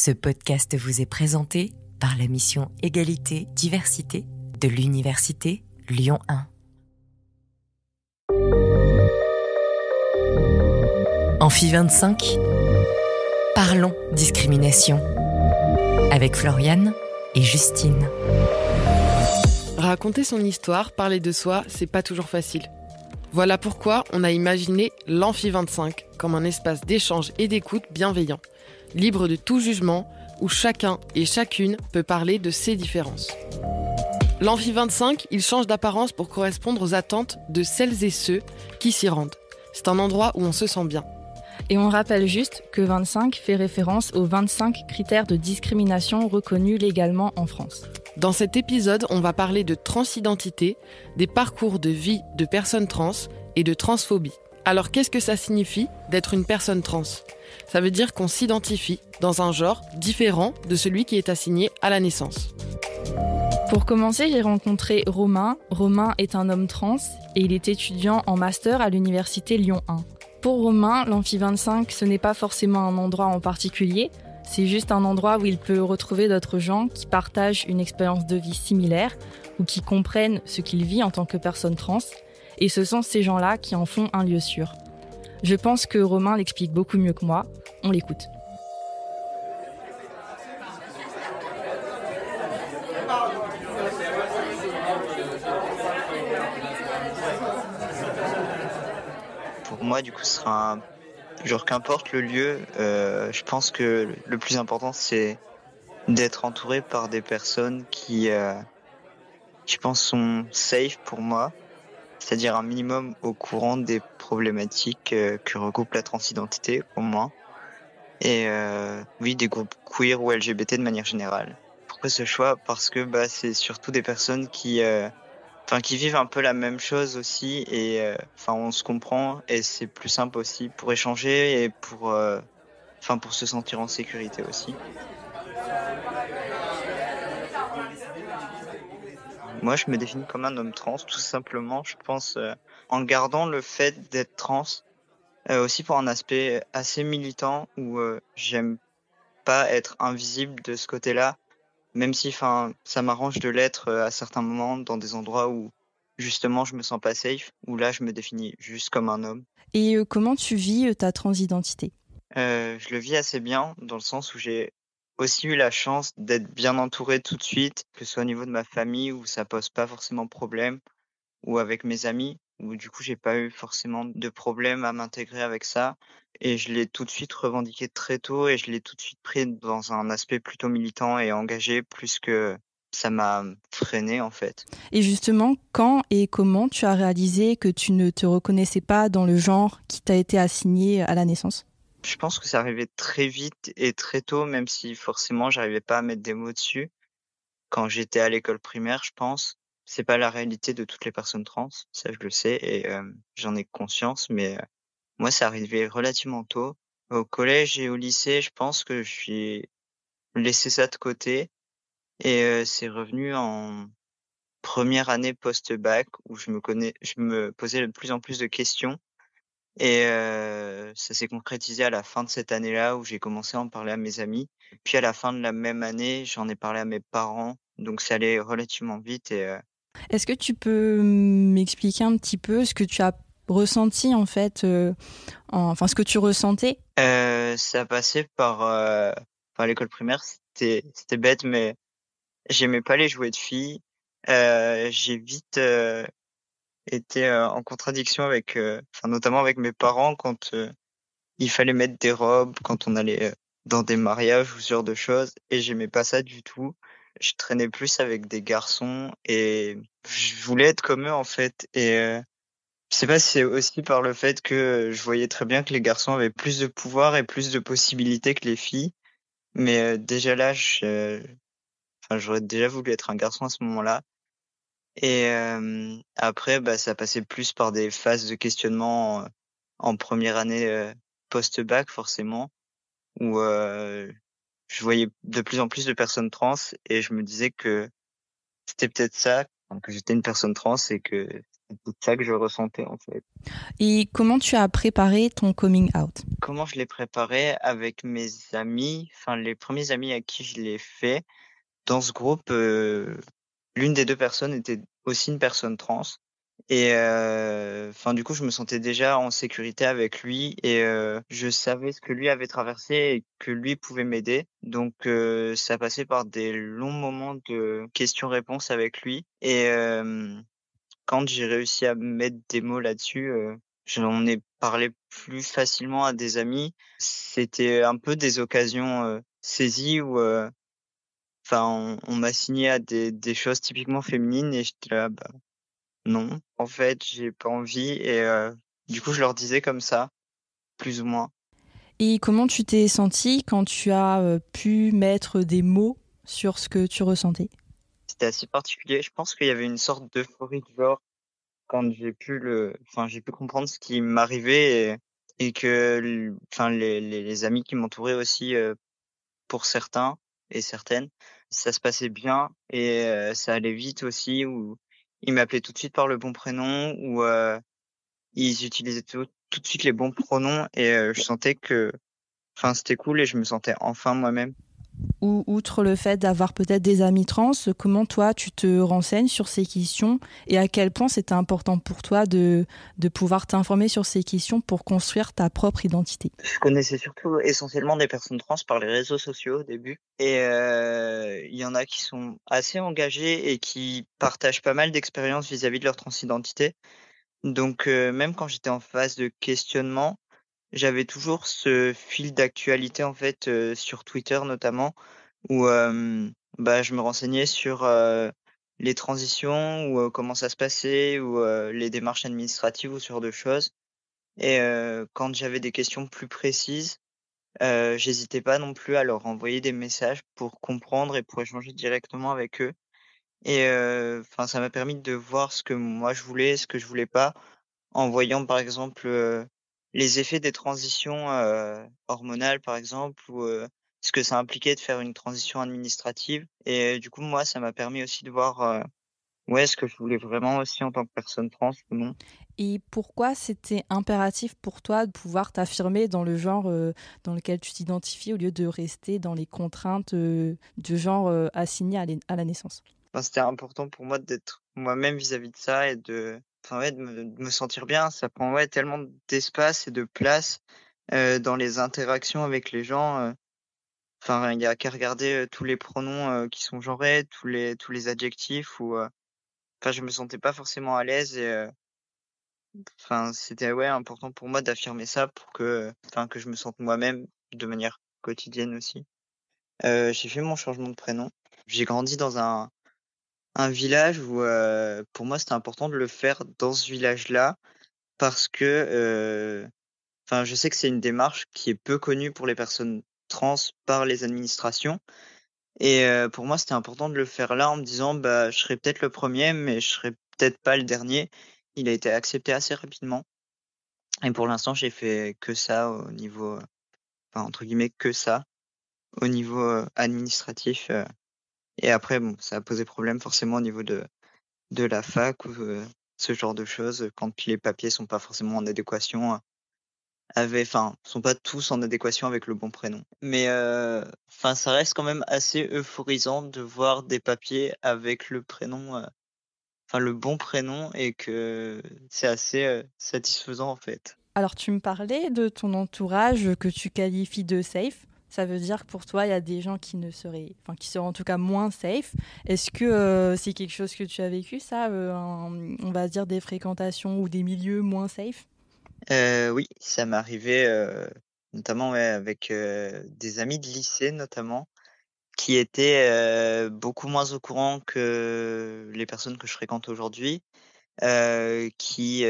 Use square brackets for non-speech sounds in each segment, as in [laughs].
Ce podcast vous est présenté par la mission Égalité, Diversité de l'Université Lyon 1. Amphi 25. Parlons discrimination. Avec Floriane et Justine. Raconter son histoire, parler de soi, c'est pas toujours facile. Voilà pourquoi on a imaginé l'Amphi 25 comme un espace d'échange et d'écoute bienveillant, libre de tout jugement, où chacun et chacune peut parler de ses différences. L'Amphi 25, il change d'apparence pour correspondre aux attentes de celles et ceux qui s'y rendent. C'est un endroit où on se sent bien. Et on rappelle juste que 25 fait référence aux 25 critères de discrimination reconnus légalement en France. Dans cet épisode, on va parler de transidentité, des parcours de vie de personnes trans et de transphobie. Alors qu'est-ce que ça signifie d'être une personne trans? Ça veut dire qu'on s'identifie dans un genre différent de celui qui est assigné à la naissance. Pour commencer, j'ai rencontré Romain. Romain est un homme trans et il est étudiant en master à l'université Lyon 1. Pour Romain, l'Amphi 25, ce n'est pas forcément un endroit en particulier, c'est juste un endroit où il peut retrouver d'autres gens qui partagent une expérience de vie similaire ou qui comprennent ce qu'il vit en tant que personne trans. Et ce sont ces gens-là qui en font un lieu sûr. Je pense que Romain l'explique beaucoup mieux que moi. On l'écoute. Pour moi, du coup, ce sera un... genre qu'importe le lieu, euh, je pense que le plus important c'est d'être entouré par des personnes qui, euh, je pense, sont safe pour moi, c'est-à-dire un minimum au courant des problématiques euh, que regroupe la transidentité, au moins, et euh, oui, des groupes queer ou LGBT de manière générale. Pourquoi ce choix? Parce que bah, c'est surtout des personnes qui euh, qui vivent un peu la même chose aussi et euh, enfin on se comprend et c'est plus simple aussi pour échanger et pour euh, enfin pour se sentir en sécurité aussi. Moi, je me définis comme un homme trans, tout simplement. Je pense euh, en gardant le fait d'être trans euh, aussi pour un aspect assez militant où euh, j'aime pas être invisible de ce côté-là même si enfin ça m'arrange de l'être à certains moments dans des endroits où justement je me sens pas safe où là je me définis juste comme un homme Et comment tu vis ta transidentité? Je le vis assez bien dans le sens où j'ai aussi eu la chance d'être bien entouré tout de suite que ce soit au niveau de ma famille où ça pose pas forcément problème ou avec mes amis où du coup j'ai pas eu forcément de problème à m'intégrer avec ça et je l'ai tout de suite revendiqué très tôt et je l'ai tout de suite pris dans un aspect plutôt militant et engagé plus que ça m'a freiné en fait. Et justement, quand et comment tu as réalisé que tu ne te reconnaissais pas dans le genre qui t'a été assigné à la naissance? Je pense que ça arrivait très vite et très tôt même si forcément j'arrivais pas à mettre des mots dessus. Quand j'étais à l'école primaire, je pense, c'est pas la réalité de toutes les personnes trans, ça je le sais et euh, j'en ai conscience mais euh, moi ça arrivait relativement tôt. Au collège et au lycée, je pense que je suis laissé ça de côté et euh, c'est revenu en première année post-bac où je me connais, je me posais de plus en plus de questions et euh, ça s'est concrétisé à la fin de cette année-là où j'ai commencé à en parler à mes amis. Puis à la fin de la même année, j'en ai parlé à mes parents, donc ça allait relativement vite et euh, Est-ce que tu peux m'expliquer un petit peu ce que tu as ressenti en fait, euh, en- enfin ce que tu ressentais? Euh, ça passait par, euh, par l'école primaire. C'était, c'était bête, mais j'aimais pas les jouets de filles. Euh, j'ai vite euh, été euh, en contradiction avec, euh, enfin notamment avec mes parents quand euh, il fallait mettre des robes, quand on allait euh, dans des mariages ou ce genre de choses, et j'aimais pas ça du tout. Je traînais plus avec des garçons et je voulais être comme eux en fait. Et euh, je sais pas si c'est aussi par le fait que je voyais très bien que les garçons avaient plus de pouvoir et plus de possibilités que les filles. Mais euh, déjà là, je, enfin, j'aurais déjà voulu être un garçon à ce moment-là. Et euh, après, bah, ça passait plus par des phases de questionnement en, en première année euh, post-bac, forcément, où euh, je voyais de plus en plus de personnes trans et je me disais que c'était peut-être ça, que j'étais une personne trans et que tout ça que je ressentais en fait. Et comment tu as préparé ton coming out? Comment je l'ai préparé avec mes amis, enfin les premiers amis à qui je l'ai fait. Dans ce groupe, euh, l'une des deux personnes était aussi une personne trans. Et euh, enfin, du coup, je me sentais déjà en sécurité avec lui et euh, je savais ce que lui avait traversé et que lui pouvait m'aider. Donc, euh, ça passait par des longs moments de questions-réponses avec lui. Et quand j'ai réussi à mettre des mots là-dessus, j'en ai parlé plus facilement à des amis. C'était un peu des occasions saisies où enfin on, m'a signé à des, des choses typiquement féminines et j'étais là bah non, en fait, j'ai pas envie et euh, du coup, je leur disais comme ça, plus ou moins. Et comment tu t'es senti quand tu as euh, pu mettre des mots sur ce que tu ressentais? C'était assez particulier. Je pense qu'il y avait une sorte d'euphorie de genre quand j'ai pu le, enfin, j'ai pu comprendre ce qui m'arrivait et, et, que, enfin, les, les, les amis qui m'entouraient aussi, euh, pour certains et certaines, ça se passait bien et ça allait vite aussi. Ou ils m'appelaient tout de suite par le bon prénom ou euh, ils utilisaient tout, tout, de suite les bons pronoms et euh, je sentais que enfin c'était cool et je me sentais enfin moi-même. Ou outre le fait d'avoir peut-être des amis trans, comment toi tu te renseignes sur ces questions et à quel point c'était important pour toi de, pouvoir t'informer sur ces questions pour construire ta propre identité? Je connaissais surtout essentiellement des personnes trans par les réseaux sociaux au début et euh, il y en a qui sont assez engagés et qui partagent pas mal d'expériences vis-à-vis de leur transidentité. Donc euh, même quand j'étais en phase de questionnement, j'avais toujours ce fil d'actualité en fait euh, sur Twitter notamment où euh, bah je me renseignais sur euh, les transitions ou comment ça se passait ou les démarches administratives ou ce genre de choses. Et quand j'avais des questions plus précises j'hésitais pas non plus à leur envoyer des messages pour comprendre et pour échanger directement avec eux. Et enfin ça m'a permis de voir ce que moi je voulais ce que je voulais pas en voyant par exemple les effets des transitions euh, hormonales, par exemple, ou euh, ce que ça impliquait de faire une transition administrative. Et du coup, moi, ça m'a permis aussi de voir euh, ouais, ce que je voulais vraiment aussi en tant que personne trans ou non. Et pourquoi c'était impératif pour toi de pouvoir t'affirmer dans le genre dans lequel tu t'identifies au lieu de rester dans les contraintes de genre assignées à, la naissance? C'était important pour moi d'être moi-même vis-à-vis de ça et de enfin ouais, de me, sentir bien. Ça prend ouais tellement d'espace et de place euh, dans les interactions avec les gens. Euh. Enfin, il y a qu'à regarder euh, tous les pronoms qui sont genrés, tous les tous les adjectifs ou. Enfin, je me sentais pas forcément à l'aise et. Enfin, c'était ouais important pour moi d'affirmer ça pour que, enfin, que je me sente moi-même de manière quotidienne aussi. j'ai fait mon changement de prénom. J'ai grandi dans un un village où euh, pour moi c'était important de le faire dans ce village-là parce que euh, enfin je sais que c'est une démarche qui est peu connue pour les personnes trans par les administrations et euh, pour moi c'était important de le faire là en me disant bah je serai peut-être le premier mais je serai peut-être pas le dernier. Il a été accepté assez rapidement et pour l'instant j'ai fait que ça au niveau enfin entre guillemets que ça au niveau administratif et après, bon, ça a posé problème forcément au niveau de, de la fac ou euh, ce genre de choses quand les papiers sont pas forcément en adéquation euh, avec, enfin, sont pas tous en adéquation avec le bon prénom. Mais euh, enfin, ça reste quand même assez euphorisant de voir des papiers avec le prénom, enfin le bon prénom et que c'est assez satisfaisant en fait. Alors tu me parlais de ton entourage que tu qualifies de safe. Ça veut dire que pour toi, il y a des gens qui ne seraient, enfin, qui seraient en tout cas moins safe. Est-ce que euh, c'est quelque chose que tu as vécu, ça, euh, on va dire des fréquentations ou des milieux moins safe? Euh, Oui, ça m'est arrivé, notamment avec des amis de lycée, notamment, qui étaient beaucoup moins au courant que les personnes que je fréquente aujourd'hui, qui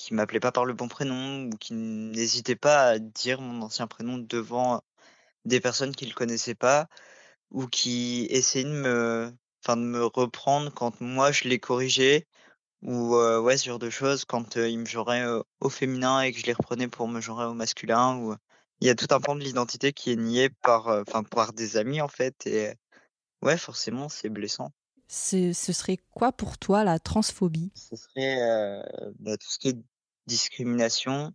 qui m'appelait pas par le bon prénom ou qui n'hésitait pas à dire mon ancien prénom devant des personnes qu'il connaissait pas ou qui essayaient de me enfin de me reprendre quand moi je les corrigeais ou euh, ouais ce genre de choses quand euh, ils me joueraient euh, au féminin et que je les reprenais pour me jouer au masculin ou il y a tout un pan de l'identité qui est nié par enfin par des amis en fait et ouais forcément c'est blessant ce serait quoi pour toi la transphobie? Ce serait euh, bah, tout ce qui est discrimination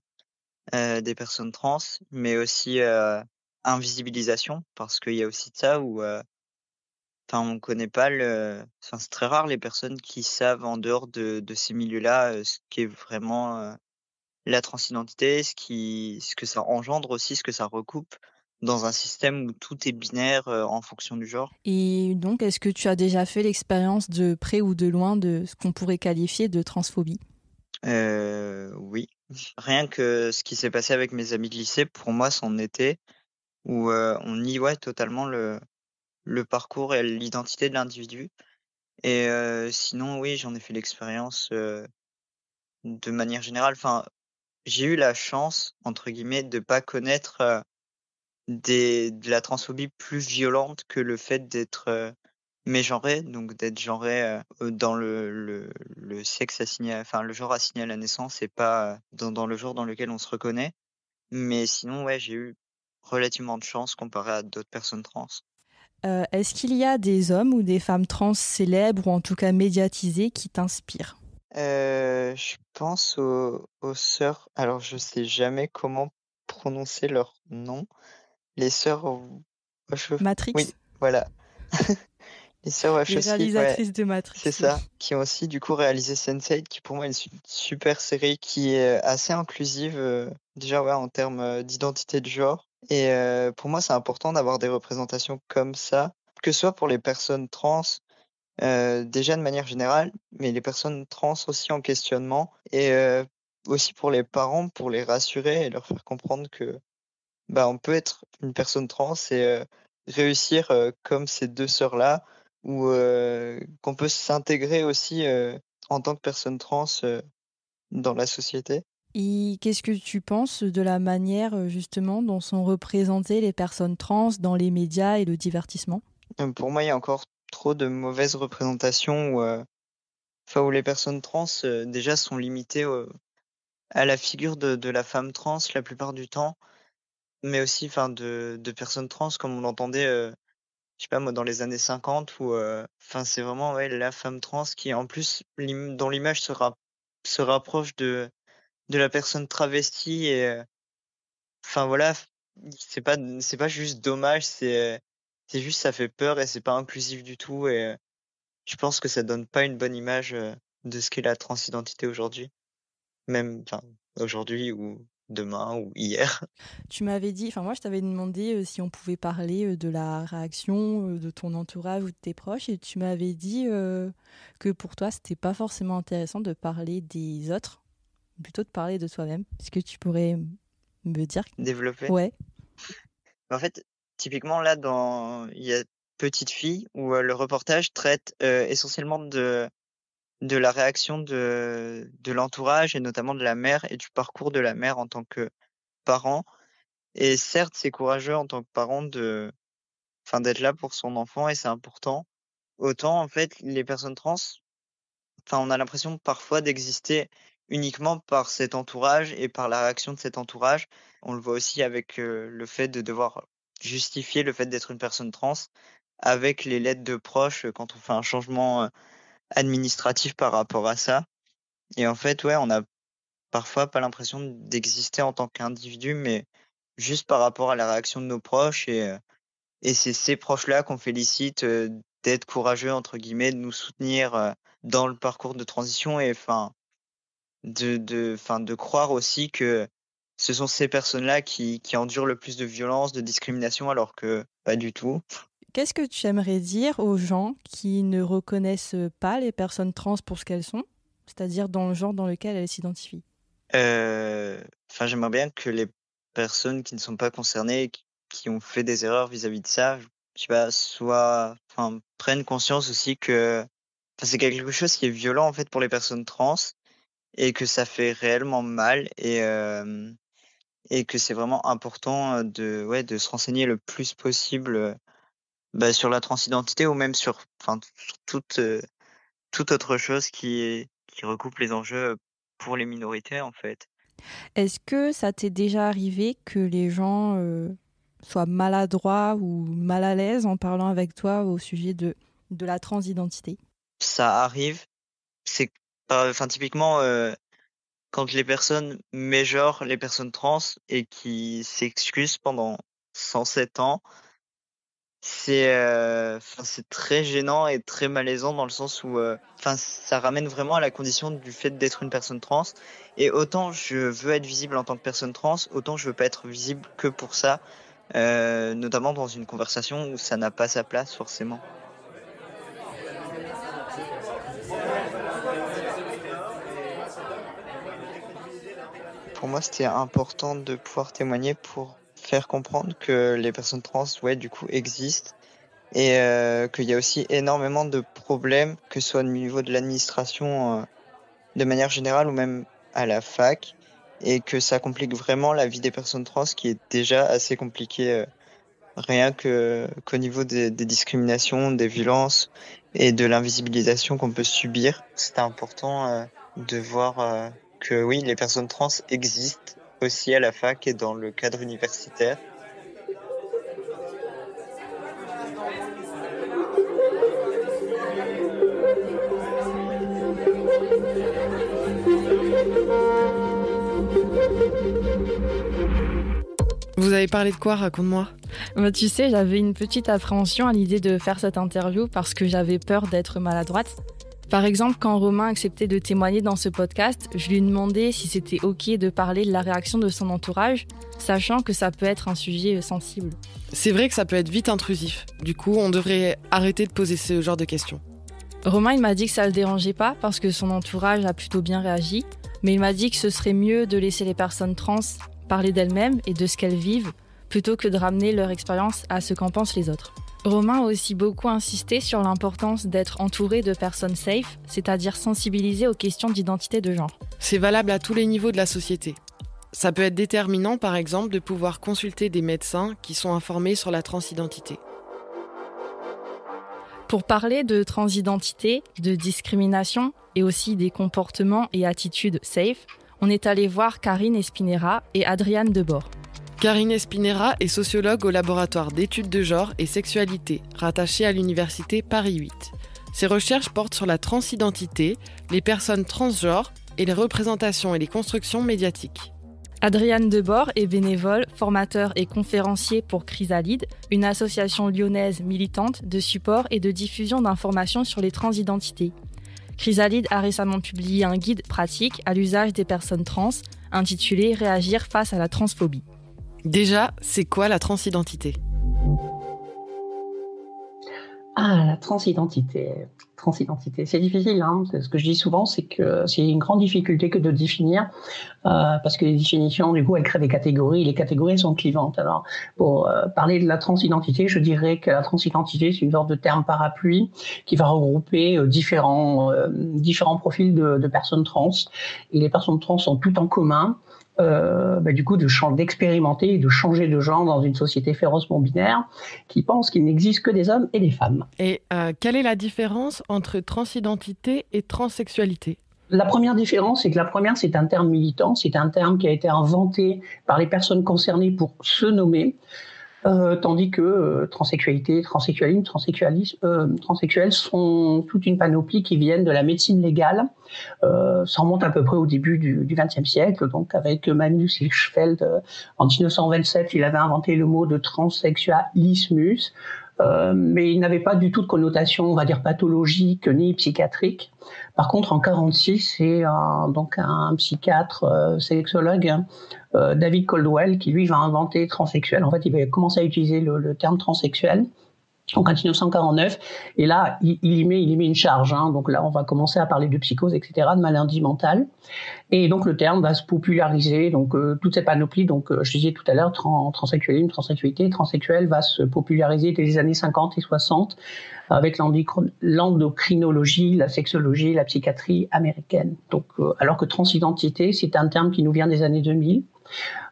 euh, des personnes trans, mais aussi euh, invisibilisation, parce qu'il y a aussi de ça où euh, on connaît pas le enfin c'est très rare les personnes qui savent en dehors de, de ces milieux-là euh, ce qui est vraiment euh, la transidentité, ce qui ce que ça engendre aussi, ce que ça recoupe dans un système où tout est binaire euh, en fonction du genre. Et donc, est-ce que tu as déjà fait l'expérience de près ou de loin de ce qu'on pourrait qualifier de transphobie? Euh, oui, rien que ce qui s'est passé avec mes amis de lycée, pour moi, c'en était où euh, on nie ouais totalement le le parcours et l'identité de l'individu. Et sinon, oui, j'en ai fait l'expérience de manière générale. Enfin, j'ai eu la chance entre guillemets de pas connaître des de la transphobie plus violente que le fait d'être euh, mégenré, donc d'être genré euh, dans le, le, le sexe assigné, enfin le genre assigné à la naissance et pas euh, dans, dans le genre dans lequel on se reconnaît. Mais sinon, ouais, j'ai eu relativement de chance comparé à d'autres personnes trans. Euh, Est-ce qu'il y a des hommes ou des femmes trans célèbres ou en tout cas médiatisés qui t'inspirent? Euh, je pense aux, aux sœurs. Alors, je sais jamais comment prononcer leur nom. Les sœurs Wachowski. Matrix Oui, voilà. [laughs] Les sœurs Les Wachowski, ouais, réalisatrices de Matrix. c'est ça. Qui ont aussi du coup réalisé Sense8, qui pour moi est une su- super série qui est assez inclusive, euh, déjà ouais, en termes euh, d'identité de genre. Et euh, pour moi, c'est important d'avoir des représentations comme ça, que ce soit pour les personnes trans, euh, déjà de manière générale, mais les personnes trans aussi en questionnement, et euh, aussi pour les parents, pour les rassurer et leur faire comprendre que bah on peut être une personne trans et euh, réussir euh, comme ces deux sœurs-là, ou euh, qu'on peut s'intégrer aussi en tant que personne trans dans la société. Et qu'est-ce que tu penses de la manière justement dont sont représentées les personnes trans dans les médias et le divertissement? Pour moi, il y a encore trop de mauvaises représentations où, euh, enfin, où les personnes trans euh, déjà sont limitées à la figure de, de la femme trans la plupart du temps, mais aussi enfin de, de personnes trans comme on l'entendait, euh, je sais pas moi, dans les années 50 où euh, enfin c'est vraiment ouais, la femme trans qui en plus dont l'image se, se rapproche de, de la personne travestie et euh, enfin voilà, c'est pas c'est pas juste dommage, c'est c'est juste ça fait peur et c'est pas inclusif du tout et euh, je pense que ça donne pas une bonne image euh, de ce qu'est la transidentité aujourd'hui, même enfin aujourd'hui ou demain ou hier. Tu m'avais dit, enfin moi je t'avais demandé euh, si on pouvait parler euh, de la réaction euh, de ton entourage ou de tes proches et tu m'avais dit que pour toi c'était pas forcément intéressant de parler des autres, plutôt de parler de toi-même. Est-ce que tu pourrais me dire Développer. Ouais. En fait, typiquement là dans il y a Petite fille où le reportage traite essentiellement de de la réaction de de l'entourage et notamment de la mère et du parcours de la mère en tant que parent. Et certes, c'est courageux en tant que parent de enfin d'être là pour son enfant et c'est important. Autant en fait les personnes trans, enfin on a l'impression parfois d'exister uniquement par cet entourage et par la réaction de cet entourage. On le voit aussi avec euh, le fait de devoir justifier le fait d'être une personne trans avec les lettres de proches euh, quand on fait un changement euh, administratif par rapport à ça. Et en fait, ouais, on a parfois pas l'impression d'exister en tant qu'individu, mais juste par rapport à la réaction de nos proches. Et, euh, et c'est ces proches-là qu'on félicite euh, d'être courageux, entre guillemets, de nous soutenir euh, dans le parcours de transition et enfin de, de, enfin, de croire aussi que ce sont ces personnes-là qui, qui endurent le plus de violence, de discrimination, alors que pas du tout. Qu'est-ce que tu aimerais dire aux gens qui ne reconnaissent pas les personnes trans pour ce qu'elles sont, c'est-à-dire dans le genre dans lequel elles s'identifient? Euh, j'aimerais bien que les personnes qui ne sont pas concernées, qui, ont fait des erreurs vis-à-vis de ça, soit, prennent conscience aussi que, c'est quelque chose qui est violent en fait pour les personnes trans et que ça fait réellement mal et euh, et que c'est vraiment important de ouais de se renseigner le plus possible bah, sur la transidentité ou même sur enfin sur toute euh, toute autre chose qui qui recoupe les enjeux pour les minorités en fait. Est-ce que ça t'est déjà arrivé que les gens euh, soient maladroits ou mal à l'aise en parlant avec toi au sujet de de la transidentité? Ça arrive. C'est, enfin, typiquement, euh, quand les personnes méjorent les personnes trans et qui s'excusent pendant 107 ans, c'est euh, c'est très gênant et très malaisant dans le sens où euh, enfin ça ramène vraiment à la condition du fait d'être une personne trans. Et autant je veux être visible en tant que personne trans autant je veux pas être visible que pour ça euh, notamment dans une conversation où ça n'a pas sa place forcément. Pour moi c'était important de pouvoir témoigner pour faire comprendre que les personnes trans, ouais, du coup, existent et euh, qu'il y a aussi énormément de problèmes, que ce soit au niveau de l'administration euh, de manière générale ou même à la fac, et que ça complique vraiment la vie des personnes trans qui est déjà assez compliquée euh, rien que qu'au niveau des, des, discriminations, des violences et de l'invisibilisation qu'on peut subir. C'est important euh, de voir euh, que oui, les personnes trans existent aussi à la fac et dans le cadre universitaire. Vous avez parlé de quoi? Raconte-moi. Bah, tu sais, j'avais une petite appréhension à l'idée de faire cette interview parce que j'avais peur d'être maladroite. Par exemple, quand Romain acceptait de témoigner dans ce podcast, je lui ai demandé si c'était OK de parler de la réaction de son entourage, sachant que ça peut être un sujet sensible. C'est vrai que ça peut être vite intrusif. Du coup, on devrait arrêter de poser ce genre de questions. Romain, il m'a dit que ça le dérangeait pas parce que son entourage a plutôt bien réagi, mais il m'a dit que ce serait mieux de laisser les personnes trans parler d'elles-mêmes et de ce qu'elles vivent plutôt que de ramener leur expérience à ce qu'en pensent les autres. Romain a aussi beaucoup insisté sur l'importance d'être entouré de personnes safe, c'est-à-dire sensibilisées aux questions d'identité de genre. C'est valable à tous les niveaux de la société. Ça peut être déterminant, par exemple, de pouvoir consulter des médecins qui sont informés sur la transidentité. Pour parler de transidentité, de discrimination et aussi des comportements et attitudes safe, on est allé voir Karine Espinera et Adriane Debord. Karine Espinera est sociologue au laboratoire d'études de genre et sexualité, rattaché à l'université Paris 8. Ses recherches portent sur la transidentité, les personnes transgenres et les représentations et les constructions médiatiques. Adriane Debord est bénévole, formateur et conférencier pour Chrysalide, une association lyonnaise militante de support et de diffusion d'informations sur les transidentités. Chrysalide a récemment publié un guide pratique à l'usage des personnes trans intitulé Réagir face à la transphobie. Déjà, c'est quoi la transidentité? Ah, la transidentité. Transidentité, c'est difficile. Hein ce que je dis souvent, c'est que c'est une grande difficulté que de définir, euh, parce que les définitions, du coup, elles créent des catégories. Les catégories sont clivantes. Alors, pour euh, parler de la transidentité, je dirais que la transidentité, c'est une sorte de terme parapluie qui va regrouper euh, différents euh, différents profils de, de personnes trans. Et les personnes trans ont tout en commun euh, bah, du coup de d'expérimenter et de changer de genre dans une société férocement binaire qui pense qu'il n'existe que des hommes et des femmes. Et euh, quelle est la différence entre transidentité et transsexualité? La première différence, c'est que la première, c'est un terme militant, c'est un terme qui a été inventé par les personnes concernées pour se nommer. Euh, tandis que euh, transsexualité, transsexualisme, transsexualisme, euh, transsexuels sont toute une panoplie qui viennent de la médecine légale. Euh, ça remonte à peu près au début du XXe siècle, donc avec Magnus Hirschfeld en 1927, il avait inventé le mot de transsexualismus. Euh, mais il n'avait pas du tout de connotation, on va dire, pathologique ni psychiatrique. Par contre, en 46, c'est un, donc un psychiatre euh, sexologue, euh, David Coldwell, qui lui va inventer transsexuel. En fait, il va commencer à utiliser le, le terme transsexuel en 1949. Et là, il, il, y met, il y met une charge. Hein. Donc là, on va commencer à parler de psychose, etc., de maladie mentale. Et donc le terme va se populariser. Donc euh, toute cette panoplie, donc euh, je disais tout à l'heure, trans, transsexualisme, transsexualité, transsexuel va se populariser dès les années 50 et 60 avec l'endocrinologie, la sexologie, la psychiatrie américaine. Donc euh, alors que transidentité, c'est un terme qui nous vient des années 2000.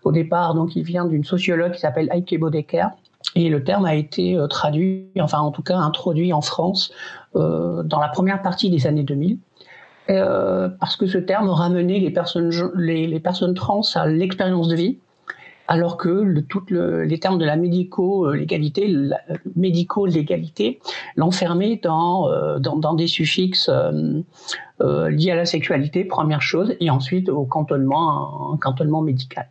Au départ, donc, il vient d'une sociologue qui s'appelle Heike Bodecker, et le terme a été euh, traduit, enfin en tout cas introduit en France euh, dans la première partie des années 2000. Euh, parce que ce terme ramenait les personnes, les, personnes trans à l'expérience de vie alors que le, toutes les termes de la médico-légalité, médico-légalité, l'enfermer dans, dans, dans, des suffixes liés à la sexualité, première chose, et ensuite au cantonnement, un cantonnement médical.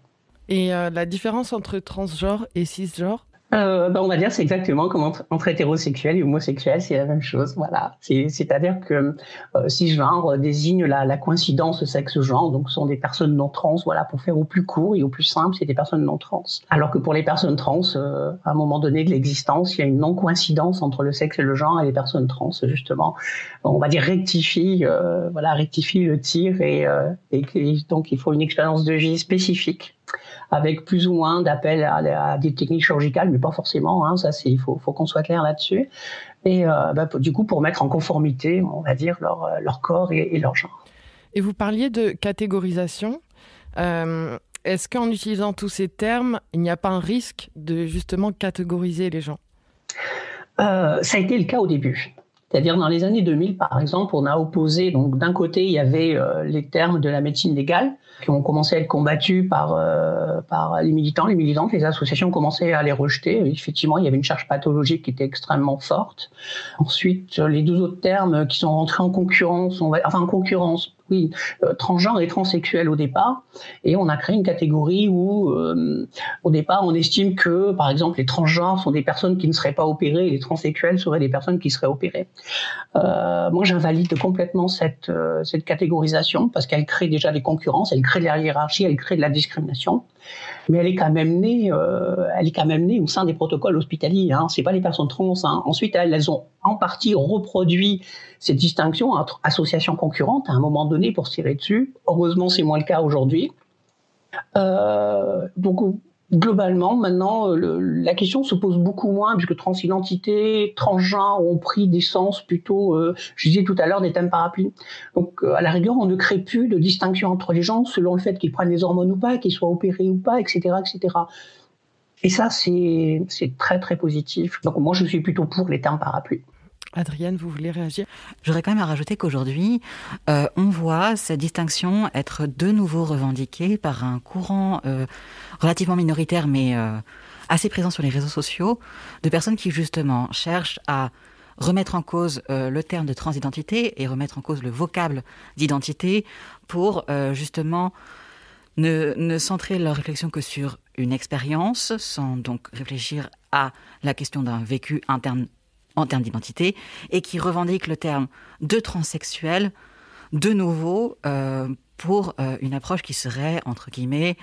Et la différence entre transgenre et cisgenre? Euh, ben on va dire c'est exactement comme entre, hétérosexuel et homosexuel, c'est la même chose. Voilà, c'est-à-dire que euh, cisgenre désigne la, la coïncidence sexe-genre, donc ce sont des personnes non trans. Voilà, pour faire au plus court et au plus simple, c'est des personnes non trans. Alors que pour les personnes trans, euh, à un moment donné de l'existence, il y a une non coïncidence entre le sexe et le genre et les personnes trans justement. On va dire rectifie, euh, voilà, rectifie le tir et, euh, et donc il faut une expérience de vie spécifique avec plus ou moins d'appels à, des techniques chirurgicales, mais pas forcément. Hein, ça, c'est il faut, faut qu'on soit clair là-dessus. Et euh, bah, du coup, pour mettre en conformité, on va dire leur, euh, leur corps et, leur genre. Et vous parliez de catégorisation. Euh, est-ce qu'en utilisant tous ces termes, il n'y a pas un risque de justement catégoriser les gens? Ça a été le cas au début. C'est-à-dire dans les années 2000, par exemple, on a opposé, donc d'un côté, il y avait les termes de la médecine légale, qui ont commencé à être combattus par, euh, par les militants, les militantes, les associations ont commencé à les rejeter. Effectivement, il y avait une charge pathologique qui était extrêmement forte. Ensuite, les deux autres termes qui sont rentrés en concurrence, enfin en concurrence, oui, euh, transgenre et transsexuel au départ, et on a créé une catégorie où, euh, au départ, on estime que, par exemple, les transgenres sont des personnes qui ne seraient pas opérées, et les transsexuels seraient des personnes qui seraient opérées. Euh, moi, j'invalide complètement cette euh, cette catégorisation parce qu'elle crée déjà des concurrences, elle crée de la hiérarchie, elle crée de la discrimination mais elle est quand même née, euh, elle est quand même née au sein des protocoles hospitaliers. Hein. C'est pas les personnes trans. Hein. Ensuite, elles, ont en partie reproduit cette distinction entre associations concurrentes à un moment donné pour se tirer dessus. Heureusement, c'est moins le cas aujourd'hui. Euh, donc globalement, maintenant, euh, la question se pose beaucoup moins, puisque transidentité, transgenre ont pris des sens plutôt, euh, je disais tout à l'heure, des thèmes parapluies. Donc, euh, à la rigueur, on ne crée plus de distinction entre les gens selon le fait qu'ils prennent des hormones ou pas, qu'ils soient opérés ou pas, etc., etc. Et ça, c'est très, très positif. Donc, moi, je suis plutôt pour les termes parapluies. Adrienne, vous voulez réagir? J'aurais quand même à rajouter qu'aujourd'hui, euh, on voit cette distinction être de nouveau revendiquée par un courant euh, relativement minoritaire, mais euh, assez présent sur les réseaux sociaux, de personnes qui justement cherchent à remettre en cause le terme de transidentité et remettre en cause le vocable d'identité pour justement ne, ne centrer leur réflexion que sur une expérience, sans donc réfléchir à la question d'un vécu interne en termes d'identité et qui revendique le terme de transsexuel de nouveau euh, pour euh, une approche qui serait, entre guillemets,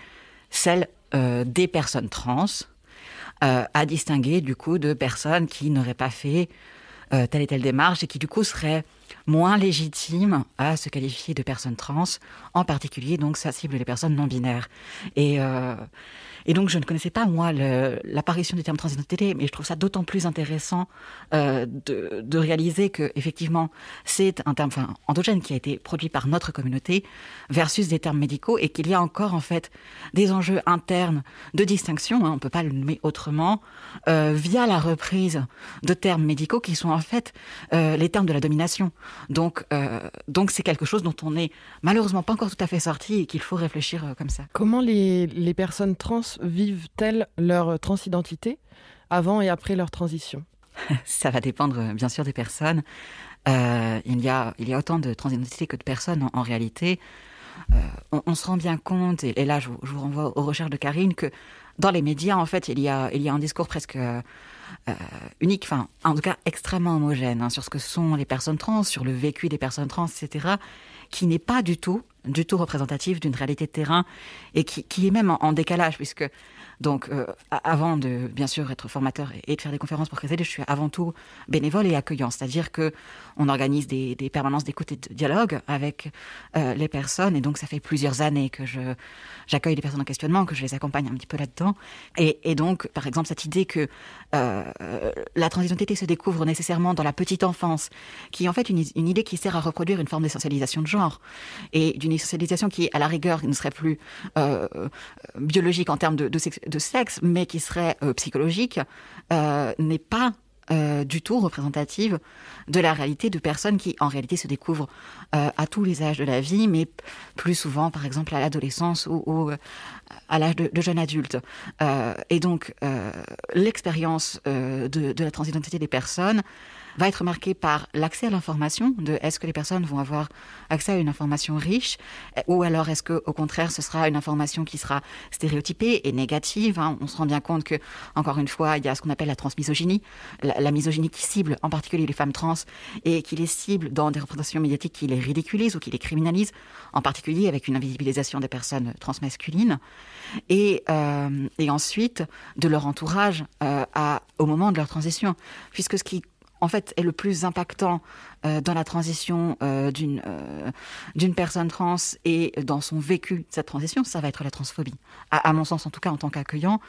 celle euh, des personnes trans, à distinguer du coup de personnes qui n'auraient pas fait telle et telle démarche et qui du coup seraient moins légitimes à se qualifier de personnes trans, en particulier donc ça cible les personnes non binaires. Et et donc, je ne connaissais pas, moi, l'apparition du terme transidentité, mais je trouve ça d'autant plus intéressant euh, de, réaliser que, effectivement, c'est un terme endogène qui a été produit par notre communauté versus des termes médicaux et qu'il y a encore, en fait, des enjeux internes de distinction, hein, on ne peut pas le nommer autrement, euh, via la reprise de termes médicaux qui sont, en fait, euh, les termes de la domination. Donc, euh, donc c'est quelque chose dont on n'est malheureusement pas encore tout à fait sorti et qu'il faut réfléchir euh, comme ça. Comment les, les personnes trans vivent-elles leur transidentité avant et après leur transition? [laughs] Ça va dépendre bien sûr des personnes. Euh, il, y a, il y a autant de transidentité que de personnes en, réalité. Euh, on, se rend bien compte, et, là je, vous renvoie aux recherches de Karine, que dans les médias, en fait, il y a, il y a un discours presque euh, unique, enfin, en tout cas extrêmement homogène, hein, sur ce que sont les personnes trans, sur le vécu des personnes trans, etc., qui n'est pas du tout du tout représentatif d'une réalité de terrain et qui, qui est même en, décalage puisque donc euh, avant de bien sûr être formateur et, de faire des conférences pour Crédit, je suis avant tout bénévole et accueillant, c'est-à-dire que on organise des, des permanences d'écoute et de dialogue avec euh, les personnes. Et donc ça fait plusieurs années que je j'accueille les personnes en questionnement, que je les accompagne un petit peu là-dedans. Et, et, donc par exemple cette idée que euh, la transidentité se découvre nécessairement dans la petite enfance, qui est en fait une, idée qui sert à reproduire une forme d'essentialisation de genre. Et d'une essentialisation qui, à la rigueur, ne serait plus euh, biologique en termes de, de, sexe, mais qui serait euh, psychologique, euh, n'est pas du tout représentative de la réalité de personnes qui, en réalité, se découvrent à tous les âges de la vie, mais plus souvent, par exemple, à l'adolescence ou, à l'âge de, de, jeune adulte. et donc, l'expérience de, de, la transidentité des personnes va être marqué par l'accès à l'information, de est-ce que les personnes vont avoir accès à une information riche, ou alors est-ce que au contraire ce sera une information qui sera stéréotypée et négative. Hein. On se rend bien compte que, encore une fois, il y a ce qu'on appelle la transmisogynie, la, misogynie qui cible en particulier les femmes trans et qui les cible dans des représentations médiatiques qui les ridiculisent ou qui les criminalisent, en particulier avec une invisibilisation des personnes transmasculines, et, euh, ensuite de leur entourage euh, au moment de leur transition, puisque ce qui en fait, est le plus impactant euh, dans la transition euh, d'une euh, d'une personne trans et dans son vécu de cette transition, ça va être la transphobie. À, mon sens, en tout cas, en tant qu'accueillant,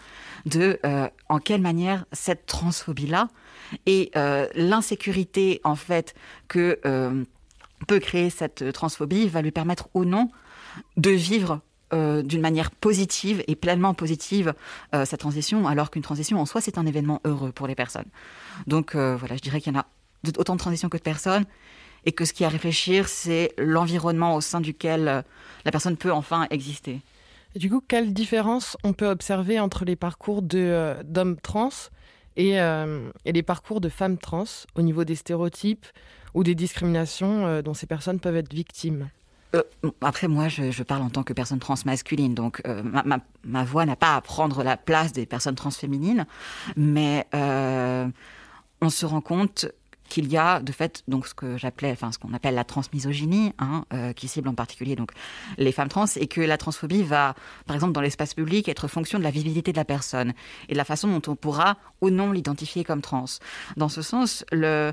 de en quelle manière cette transphobie-là et l'insécurité, en fait, que peut créer cette transphobie va lui permettre ou non de vivre euh, d'une manière positive et pleinement positive euh, sa transition, alors qu'une transition en soi, c'est un événement heureux pour les personnes. Donc euh, voilà, je dirais qu'il y en a autant de transitions que de personnes, et que ce qui a à réfléchir, c'est l'environnement au sein duquel la personne peut enfin exister. Du coup, quelle différence on peut observer entre les parcours d'hommes trans et, les parcours de femmes trans au niveau des stéréotypes ou des discriminations dont ces personnes peuvent être victimes? Euh, après, moi, je, parle en tant que personne transmasculine, donc euh, ma, voix n'a pas à prendre la place des personnes transféminines, mais euh, on se rend compte qu'il y a de fait donc ce que j'appelais, enfin ce qu'on appelle la transmisogynie, hein, euh, qui cible en particulier donc les femmes trans, et que la transphobie va, par exemple, dans l'espace public, être fonction de la visibilité de la personne et de la façon dont on pourra ou non l'identifier comme trans. Dans ce sens, la,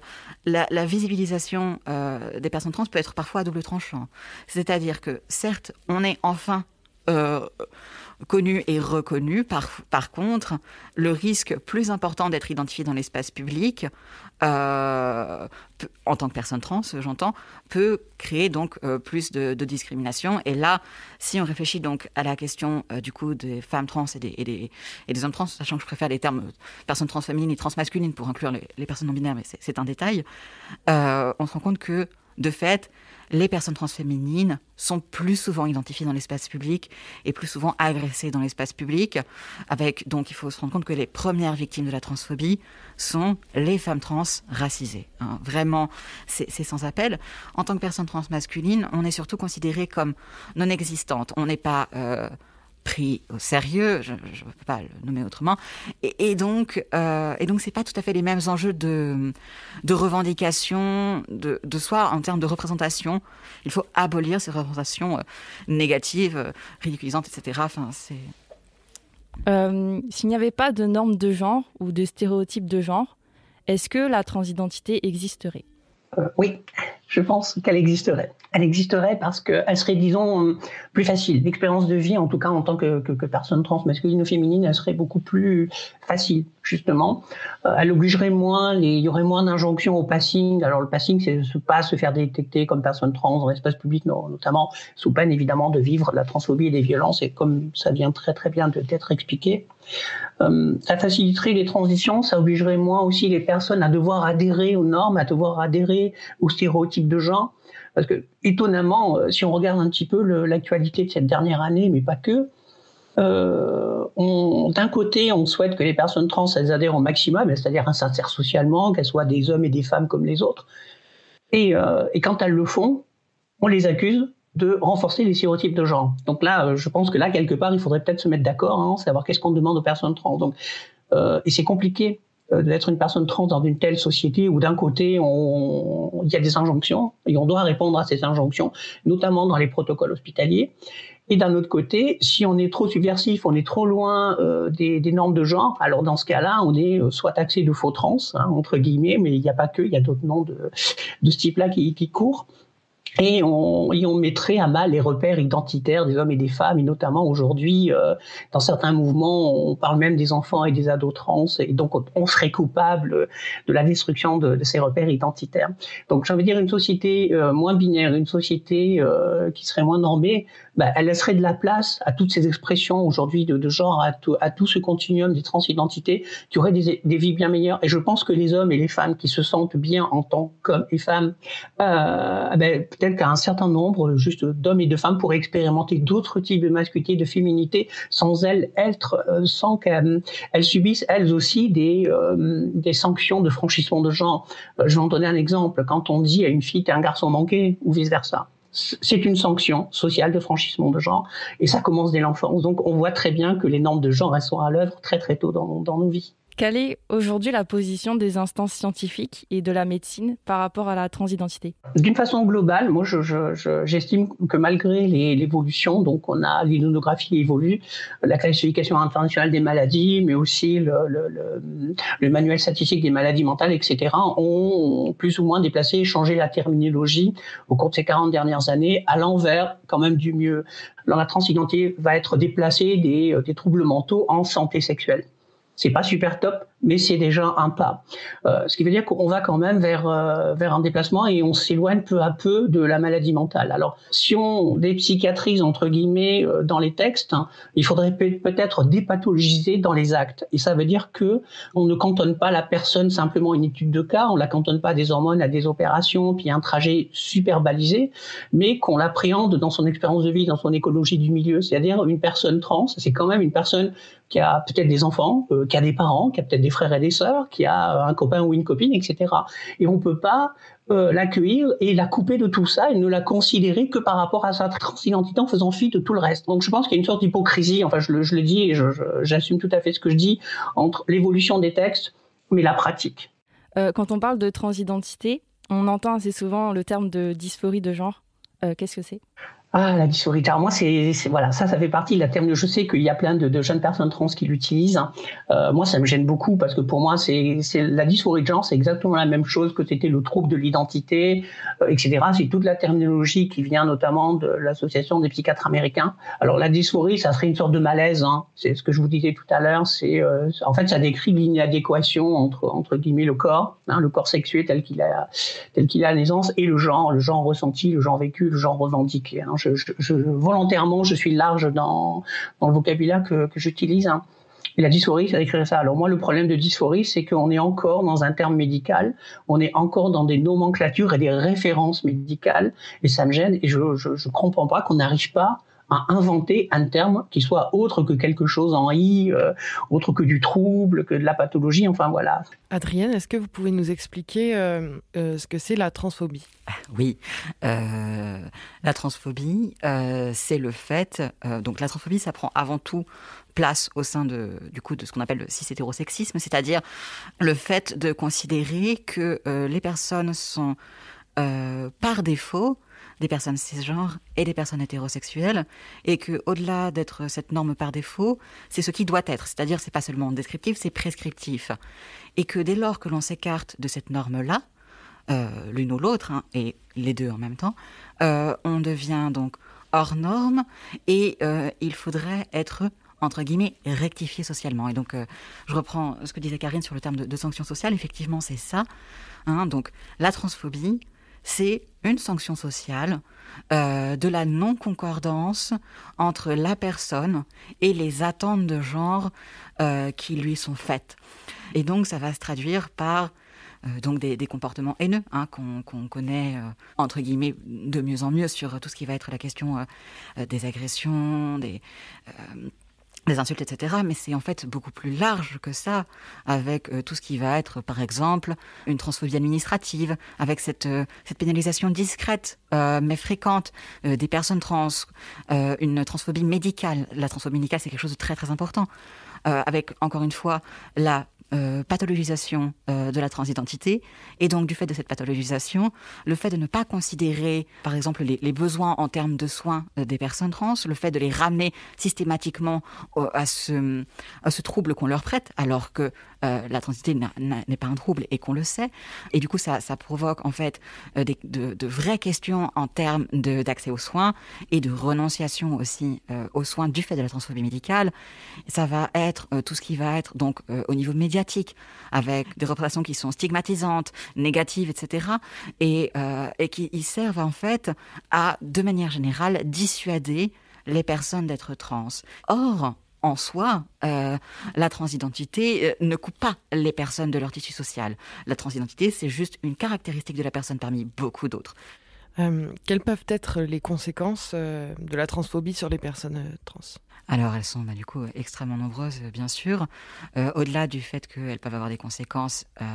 visibilisation euh, des personnes trans peut être parfois à double tranchant. C'est-à-dire que certes, on est enfin euh, connu et reconnu. Par, contre, le risque plus important d'être identifié dans l'espace public, euh, en tant que personne trans, j'entends, peut créer donc euh, plus de, discrimination. Et là, si on réfléchit donc à la question du coup des femmes trans et des, hommes trans, sachant que je préfère les termes personnes trans féminines et transmasculines pour inclure les personnes non binaires, mais c'est un détail, on se rend compte que de fait, les personnes transféminines sont plus souvent identifiées dans l'espace public et plus souvent agressées dans l'espace public. Avec, donc, il faut se rendre compte que les premières victimes de la transphobie sont les femmes trans racisées. Hein. Vraiment, c'est sans appel. En tant que personne transmasculine, on est surtout considéré comme non existante. On n'est pas euh, pris au sérieux, je ne peux pas le nommer autrement. Et, donc, euh, et donc, c'est pas tout à fait les mêmes enjeux de, de revendication de, de soi en termes de représentation. Il faut abolir ces représentations euh, négatives, euh, ridiculisantes, etc. Enfin, c'est euh, S'il n'y avait pas de normes de genre ou de stéréotypes de genre, est-ce que la transidentité existerait? Oui, je pense qu'elle existerait elle existerait parce qu'elle serait, disons, plus facile. L'expérience de vie, en tout cas en tant que, que, que, personne trans, masculine ou féminine, elle serait beaucoup plus facile, justement. Euh, elle obligerait moins, il y aurait moins d'injonctions au passing. Alors le passing, c'est pas se faire détecter comme personne trans dans l'espace public, notamment sous peine évidemment de vivre la transphobie et des violences, et comme ça vient très très bien d'être expliqué. Euh, ça faciliterait les transitions, ça obligerait moins aussi les personnes à devoir adhérer aux normes, à devoir adhérer aux stéréotypes de genre. Parce que, étonnamment, euh, si on regarde un petit peu l'actualité de cette dernière année, mais pas que, euh, d'un côté, on souhaite que les personnes trans elles adhèrent au maximum, c'est-à-dire s'insèrent socialement, qu'elles soient des hommes et des femmes comme les autres. Et, euh, et, quand elles le font, on les accuse de renforcer les stéréotypes de genre. Donc là, je pense que là, quelque part, il faudrait peut-être se mettre d'accord, hein, savoir qu'est-ce qu'on demande aux personnes trans. Donc, et c'est compliqué euh, d'être une personne trans dans une telle société où d'un côté on, il y a des injonctions et on doit répondre à ces injonctions, notamment dans les protocoles hospitaliers. Et d'un autre côté, si on est trop subversif, on est trop loin euh, des, des, normes de genre, alors dans ce cas-là, on est euh, soit taxé de faux trans, hein, entre guillemets, mais il n'y a pas que, il y a d'autres noms de, de ce type-là qui, qui courent. Et on, y on mettrait à mal les repères identitaires des hommes et des femmes, et notamment aujourd'hui, euh, dans certains mouvements, on parle même des enfants et des ados trans, et donc on serait coupable de la destruction de, ces repères identitaires. Donc j'ai envie de dire une société euh, moins binaire, une société euh, qui serait moins normée, bah, elle laisserait de la place à toutes ces expressions aujourd'hui de, genre, à tout, à tout ce continuum des transidentités, qui auraient des, des, vies bien meilleures. Et je pense que les hommes et les femmes qui se sentent bien en tant qu'hommes et femmes, euh, ben, peut-être qu'un certain nombre juste d'hommes et de femmes pourraient expérimenter d'autres types de masculinité, de féminité, sans elles être, euh, sans qu'elles subissent elles aussi des, euh, des sanctions de franchissement de genre. Euh, je vais en donner un exemple. Quand on dit à une fille t'es un garçon manqué ou vice versa c'est une sanction sociale de franchissement de genre et ça commence dès l'enfance. Donc on voit très bien que les normes de genre elles sont à l'œuvre très très tôt dans, dans nos vies. Quelle est aujourd'hui la position des instances scientifiques et de la médecine par rapport à la transidentité? D'une façon globale, moi j'estime je, je, que malgré l'évolution, donc on a l'immunographie évolue, la classification internationale des maladies, mais aussi le, manuel statistique des maladies mentales, etc., ont plus ou moins déplacé et changé la terminologie au cours de ces 40 dernières années à l'envers quand même du mieux. Alors, la transidentité va être déplacée des troubles mentaux en santé sexuelle. C'est pas super top, mais c'est déjà un pas. Euh, ce qui veut dire qu'on va quand même vers euh, vers un déplacement et on s'éloigne peu à peu de la maladie mentale. Alors, si on dépsychiatrise entre guillemets euh, dans les textes, hein, il faudrait peut-être dépathologiser dans les actes. Et ça veut dire que on ne cantonne pas la personne simplement une étude de cas, on la cantonne pas des hormones, à des opérations, puis un trajet super balisé, mais qu'on l'appréhende dans son expérience de vie, dans son écologie du milieu. C'est-à-dire une personne trans, c'est quand même une personne qui a peut-être des enfants, euh, qui a des parents, qui a peut-être des frères et des sœurs, qui a un copain ou une copine, etc. Et on peut pas euh, l'accueillir et la couper de tout ça et ne la considérer que par rapport à sa transidentité en faisant fi de tout le reste. Donc je pense qu'il y a une sorte d'hypocrisie, enfin je le, dis et j'assume tout à fait ce que je dis, entre l'évolution des textes mais la pratique. Euh, quand on parle de transidentité, on entend assez souvent le terme de dysphorie de genre. Euh, Qu'est-ce que c'est? Ah, la. Alors moi, c'est voilà, ça, ça fait partie de la terme. Je sais qu'il y a plein de, jeunes personnes trans qui l'utilisent. Euh, moi, ça me gêne beaucoup parce que pour moi, c'est la dysphorie de genre, c'est exactement la même chose que c'était le trouble de l'identité, euh, etc. C'est toute la terminologie qui vient notamment de l'association des psychiatres américains. Alors la dysphorie, ça serait une sorte de malaise. Hein. C'est ce que je vous disais tout à l'heure. C'est euh, en fait, ça décrit l'inadéquation entre entre guillemets le corps, hein, le corps sexué tel qu'il a tel qu'il a naissance et le genre, le genre ressenti, le genre vécu, le genre revendiqué. Hein volontairement, je suis large dans, dans le vocabulaire que, que j'utilise. Hein. Et la dysphorie, ça décrit ça. Alors moi, le problème de dysphorie, c'est qu'on est encore dans un terme médical, on est encore dans des nomenclatures et des références médicales, et ça me gêne, et je ne comprends pas qu'on n'arrive pas à inventer un terme qui soit autre que quelque chose en i, euh, autre que du trouble, que de la pathologie, enfin voilà. Adrienne, est-ce que vous pouvez nous expliquer euh, euh, ce que c'est la transphobie? Oui, euh, la transphobie, euh, c'est le fait. Euh, donc la transphobie, ça prend avant tout place au sein de, du coup, de ce qu'on appelle le cis-hétérosexisme, c'est-à-dire le fait de considérer que les personnes sont par défaut des personnes cisgenres et des personnes hétérosexuelles, et que au-delà d'être cette norme par défaut, c'est ce qui doit être, c'est-à-dire c'est pas seulement descriptif, c'est prescriptif, et que dès lors que l'on s'écarte de cette norme-là, euh, l'une ou l'autre, hein, et les deux en même temps, euh, on devient donc hors norme, et euh, il faudrait être entre guillemets, rectifié socialement. Et donc, je reprends ce que disait Karine sur le terme de, de sanction sociale. Effectivement, c'est ça. Hein, donc, la transphobie, c'est une sanction sociale euh, de la non-concordance entre la personne et les attentes de genre euh, qui lui sont faites. Et donc ça va se traduire par euh, donc des, comportements haineux hein, qu'on qu connaît entre guillemets de mieux en mieux sur tout ce qui va être la question des agressions, des des insultes, etc. Mais c'est en fait beaucoup plus large que ça, avec euh, tout ce qui va être, par exemple, une transphobie administrative, avec cette, euh, cette pénalisation discrète euh, mais fréquente euh, des personnes trans, euh, une transphobie médicale. La transphobie médicale, c'est quelque chose de très très important. avec, encore une fois, la euh, pathologisation euh, de la transidentité. Et donc, du fait de cette pathologisation, le fait de ne pas considérer, par exemple, les, besoins en termes de soins euh, des personnes trans, le fait de les ramener systématiquement à, ce, trouble qu'on leur prête, alors que la transidentité n'est pas un trouble et qu'on le sait. Et du coup, ça, provoque en fait de, de, vraies questions en termes d'accès aux soins et de renonciation aussi aux soins du fait de la transphobie médicale. Ça va être tout ce qui va être donc au niveau médical avec des représentations qui sont stigmatisantes, négatives, etc. Et, euh, et qui servent en fait à, de manière générale, dissuader les personnes d'être trans. Or, en soi, euh, la transidentité euh, ne coupe pas les personnes de leur tissu social. La transidentité, c'est juste une caractéristique de la personne parmi beaucoup d'autres. Quelles peuvent être les conséquences de la transphobie sur les personnes trans? Alors elles sont bah, du coup extrêmement nombreuses, bien sûr. Euh, au-delà du fait qu'elles peuvent avoir des conséquences euh,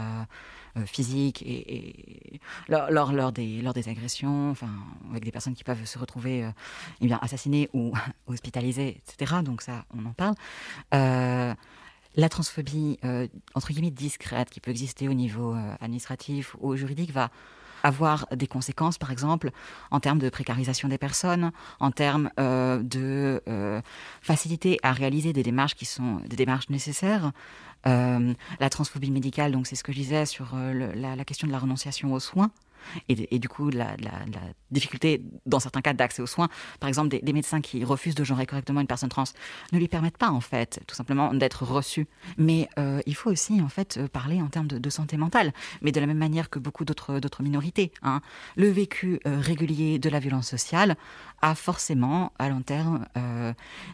euh, physiques et, lors, des, agressions, enfin avec des personnes qui peuvent se retrouver eh bien assassinées ou [laughs] hospitalisées, etc. Donc ça, on en parle. la transphobie, entre guillemets, discrète, qui peut exister au niveau administratif ou juridique, va avoir des conséquences, par exemple, en termes de précarisation des personnes, en termes euh, de euh, facilité à réaliser des démarches qui sont des démarches nécessaires. Euh, la transphobie médicale, donc c'est ce que je disais sur la, la, question de la renonciation aux soins et, du coup la, difficulté dans certains cas d'accès aux soins. Par exemple, des, médecins qui refusent de genrer correctement une personne trans ne lui permettent pas en fait tout simplement d'être reçu. Mais euh, il faut aussi en fait euh, parler en termes de, santé mentale, mais de la même manière que beaucoup d'autres d'autres minorités. Hein. Le vécu euh, régulier de la violence sociale a forcément à long terme